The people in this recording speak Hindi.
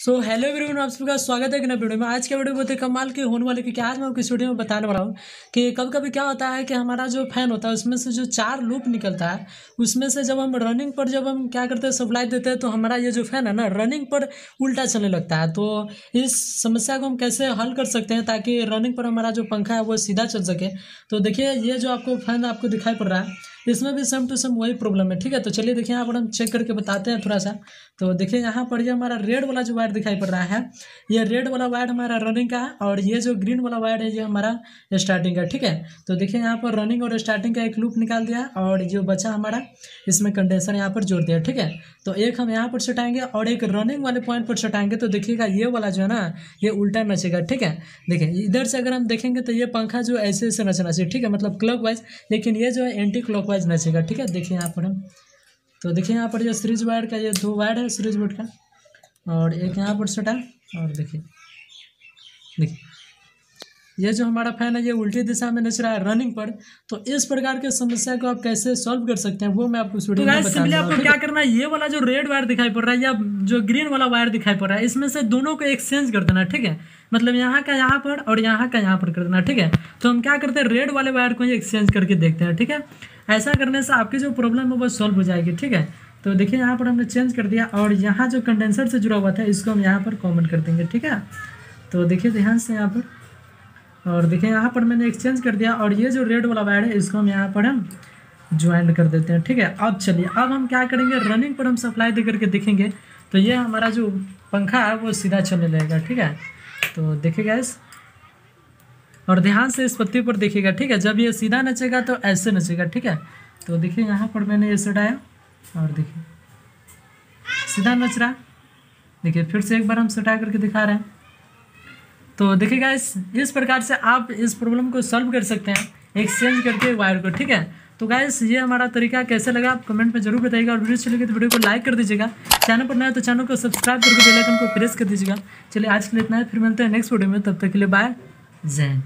सो हेलो एवरीवन आप सबका स्वागत है कि नए वीडियो में। आज के वीडियो में बहुत ही कमाल के होने वाले, क्योंकि आज मैं आपको इस वीडियो में बताने वाला हूँ कि कभी कभी क्या होता है कि हमारा जो फ़ैन होता है, उसमें से जो चार लूप निकलता है, उसमें से जब हम रनिंग पर जब हम क्या करते हैं सप्लाई देते हैं तो हमारा ये जो फ़ैन है ना रनिंग पर उल्टा चलने लगता है। तो इस समस्या को हम कैसे हल कर सकते हैं ताकि रनिंग पर हमारा जो पंखा है, वो सीधा चल सके? तो देखिए, ये जो आपको फ़ैन आपको दिखाई पड़ रहा है इसमें भी सेम टू सेम वही प्रॉब्लम है, ठीक है? तो चलिए देखिए, यहाँ पर हम चेक करके बताते हैं थोड़ा सा। तो देखिए, यहाँ पर ये हमारा रेड वाला जो वायर दिखाई पड़ रहा है, ये रेड वाला वायर हमारा रनिंग का है और ये जो ग्रीन वाला वायर है, ये हमारा स्टार्टिंग का ठीक है? तो देखिए, यहाँ पर रनिंग और स्टार्टिंग का एक लूप निकाल दिया और जो बचा हमारा, इसमें कंडेंसर यहाँ पर जोड़ दिया, ठीक है? तो एक हम यहाँ पर सटाएँगे और एक रनिंग वाले पॉइंट पर सटाएँगे। तो देखिएगा, ये वाला जो है ना, ये उल्टा नचेगा, ठीक है? देखिए, इधर से अगर हम देखेंगे तो ये पंखा जो ऐसे ऐसे नचना चाहिए, ठीक है? मतलब क्लॉक लेकिन ये जो है एंटी क्लॉक वाइज नचेगा ठीक है? देखिए यहाँ पर हम तो देखिए यहाँ पर जो सीरीज़ वायर का ये दो वायर है सीरीज़ बोर्ड का, और एक यहाँ पर सटा और देखिए देखिए। ये जो हमारा फ़ैन है ये उल्टी दिशा में नच रहा है रनिंग पर तो इस प्रकार के समस्या को आप कैसे सॉल्व कर सकते हैं वो मैं आपको वीडियो में बता आपको क्या करना है ये वाला जो रेड वायर दिखाई पड़ रहा है या जो ग्रीन वाला वायर दिखाई पड़ रहा है इसमें से दोनों को एक्सचेंज कर देना ठीक है? मतलब यहाँ का यहाँ पर और यहाँ का यहाँ पर कर देना ठीक है? तो हम क्या करते हैं रेड वाले वायर को ही एक्सचेंज करके देखते हैं ठीक है? ऐसा करने से आपकी जो प्रॉब्लम है वो सॉल्व हो जाएगी ठीक है? तो देखिए यहाँ पर हमने चेंज कर दिया और यहाँ जो कंडेंसर से जुड़ा हुआ था इसको हम यहाँ पर कॉमेंट कर देंगे ठीक है? तो देखिए ध्यान से यहाँ पर और देखिए, यहाँ पर मैंने एक्सचेंज कर दिया और ये जो रेड वाला वायर है, इसको हम यहाँ पर हम ज्वाइन कर देते हैं, ठीक है? अब चलिए, अब हम क्या करेंगे? रनिंग पर हम सप्लाई दे करके देखेंगे। तो ये हमारा जो पंखा है, वो सीधा चलने लगेगा ठीक है? तो देखिएगा इस और ध्यान से इस पत्ती पर देखिएगा, ठीक है? जब ये सीधा नचेगा तो ऐसे नचेगा, ठीक है? तो देखिए, यहाँ पर मैंने ये सटाया और देखिए, सीधा नच रहा देखिए, फिर से एक बार हम सटा करके दिखा रहे हैं। तो देखिएगा इस इस प्रकार से आप इस प्रॉब्लम को सॉल्व कर सकते हैं एक्सचेंज करके वायर को, ठीक है? तो गाइस ये हमारा तरीका कैसे लगा आप कमेंट में ज़रूर बताइएगा और वीडियो चलेगी तो वीडियो को लाइक कर दीजिएगा। चैनल पर नया तो चैनल को सब्सक्राइब करके बेल आइकन को प्रेस कर दीजिएगा। चलिए आज के लिए इतना है, फिर मिलते हैं नेक्स्ट वीडियो में, तब तक के लिए बाय जैन